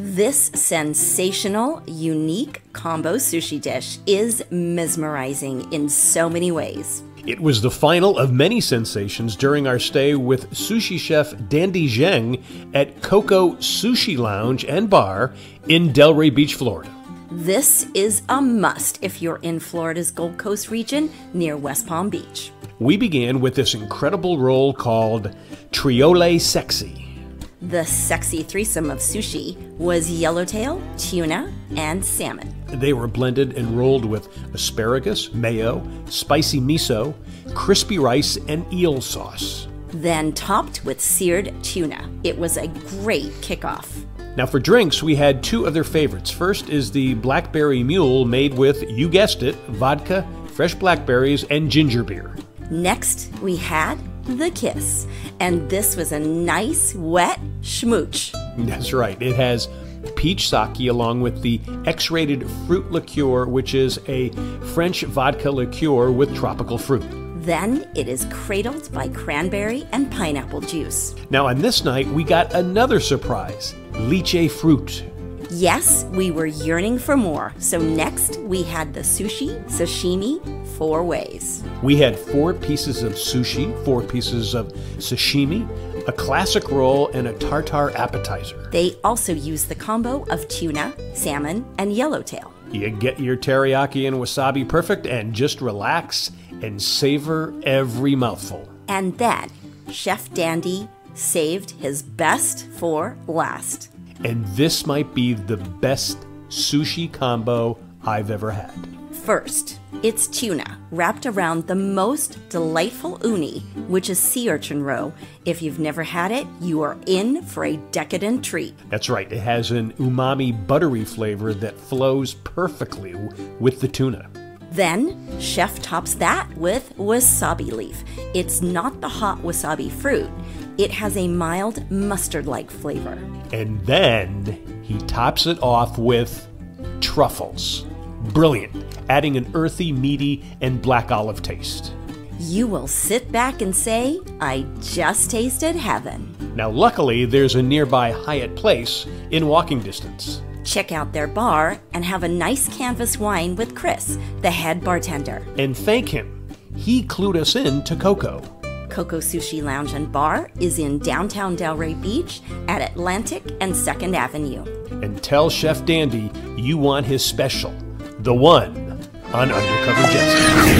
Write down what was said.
This sensational, unique combo sushi dish is mesmerizing in so many ways. It was the final of many sensations during our stay with sushi chef Dandy Zheng at Coco Sushi Lounge and Bar in Delray Beach, Florida. This is a must if you're in Florida's Gold Coast region near West Palm Beach. We began with this incredible roll called Triole Sexy. The sexy threesome of sushi was yellowtail, tuna, and salmon. They were blended and rolled with asparagus, mayo, spicy miso, crispy rice, and eel sauce. Then topped with seared tuna. It was a great kickoff. Now, for drinks, we had two of their favorites. First is the Blackberry Mule, made with, you guessed it, vodka, fresh blackberries, and ginger beer. Next, we had the kiss, and this was a nice, wet schmooch. That's right. It has peach sake along with the X rated fruit liqueur, which is a French vodka liqueur with tropical fruit. Then it is cradled by cranberry and pineapple juice. Now, on this night, we got another surprise lychee fruit. Yes, we were yearning for more, so next we had the sushi sashimi four ways. We had four pieces of sushi, four pieces of sashimi, a classic roll, and a tartar appetizer. They also used the combo of tuna, salmon, and yellowtail. You get your teriyaki and wasabi perfect and just relax and savor every mouthful. And then Chef Dandy saved his best for last. And this might be the best sushi combo I've ever had. First, it's tuna wrapped around the most delightful uni, which is sea urchin roe. If you've never had it, you are in for a decadent treat. That's right, it has an umami buttery flavor that flows perfectly with the tuna. Then, chef tops that with wasabi leaf. It's not the hot wasabi fruit, it has a mild mustard like flavor. And then he tops it off with truffles. Brilliant, adding an earthy, meaty, and black olive taste. You will sit back and say, I just tasted heaven. Now, luckily, there's a nearby Hyatt Place in walking distance. Check out their bar and have a nice canvas wine with Chris, the head bartender. And thank him. He clued us in to Coco. Coco Sushi Lounge and Bar is in downtown Delray Beach at Atlantic and 2nd Avenue. And tell Chef Dandy you want his special, the one on Undercover Jetsetter.